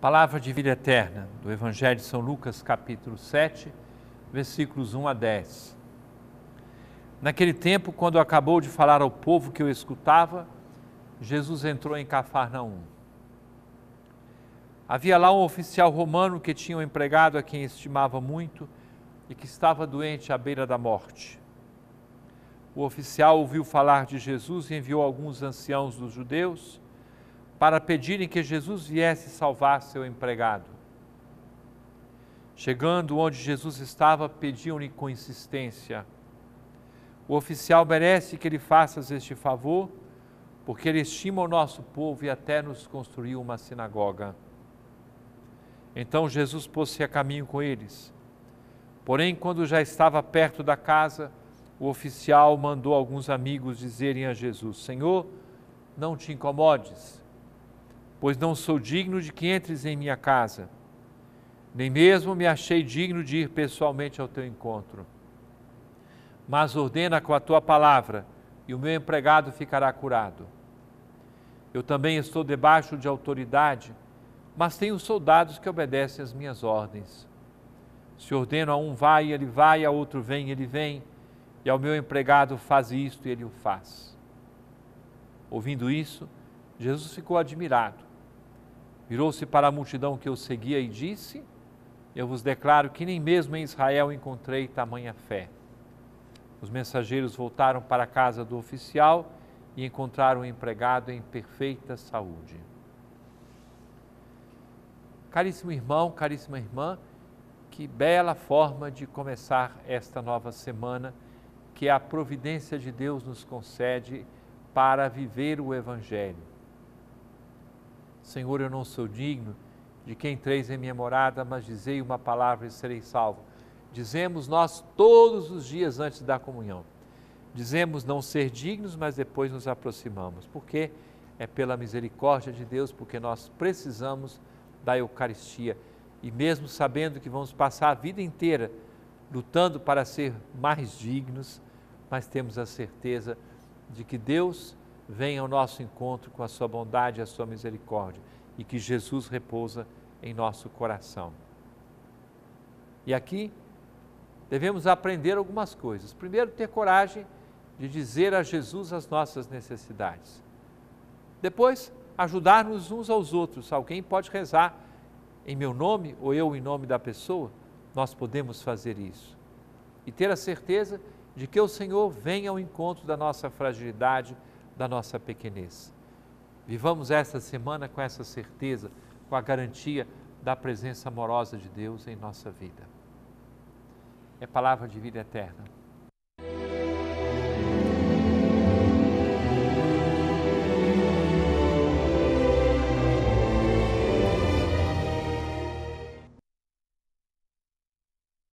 Palavra de vida eterna do Evangelho de São Lucas, capítulo 7, versículos 1 a 10. Naquele tempo, quando acabou de falar ao povo que o escutava, Jesus entrou em Cafarnaum. Havia lá um oficial romano que tinha um empregado a quem estimava muito e que estava doente à beira da morte. O oficial ouviu falar de Jesus e enviou alguns anciãos dos judeus para pedirem que Jesus viesse salvar seu empregado. Chegando onde Jesus estava, pediam-lhe com insistência: O oficial merece que lhe faças este favor, porque ele estima o nosso povo e até nos construiu uma sinagoga. Então Jesus pôs-se a caminho com eles. Porém, quando já estava perto da casa, o oficial mandou alguns amigos dizerem a Jesus: Senhor, não te incomodes pois não sou digno de que entres em minha casa, nem mesmo me achei digno de ir pessoalmente ao teu encontro. Mas ordena com a tua palavra, e o meu empregado ficará curado. Eu também estou debaixo de autoridade, mas tenho soldados que obedecem às minhas ordens. Se ordeno a um vai, ele vai, a outro vem, ele vem, e ao meu empregado faz isto e ele o faz. Ouvindo isso, Jesus ficou admirado Virou-se para a multidão que o seguia e disse: Eu vos declaro que nem mesmo em Israel encontrei tamanha fé. Os mensageiros voltaram para a casa do oficial e encontraram o empregado em perfeita saúde. Caríssimo irmão, caríssima irmã, que bela forma de começar esta nova semana que a providência de Deus nos concede para viver o Evangelho Senhor, eu não sou digno de quem entreis em minha morada, mas dizei uma palavra e serei salvo. Dizemos nós todos os dias antes da comunhão. Dizemos não ser dignos, mas depois nos aproximamos. Porque é pela misericórdia de Deus, porque nós precisamos da Eucaristia. E mesmo sabendo que vamos passar a vida inteira lutando para ser mais dignos, mas temos a certeza de que Deus venha ao nosso encontro com a sua bondade e a sua misericórdia e que Jesus repousa em nosso coração. E aqui devemos aprender algumas coisas. Primeiro, ter coragem de dizer a Jesus as nossas necessidades. Depois, ajudar-nos uns aos outros. Alguém pode rezar em meu nome ou eu em nome da pessoa, nós podemos fazer isso. E ter a certeza de que o Senhor vem ao encontro da nossa fragilidade, da nossa pequenez. Vivamos esta semana com essa certeza, com a garantia da presença amorosa de Deus em nossa vida. É palavra de vida eterna